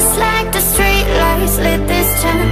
Just like the street lights lit this town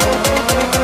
Música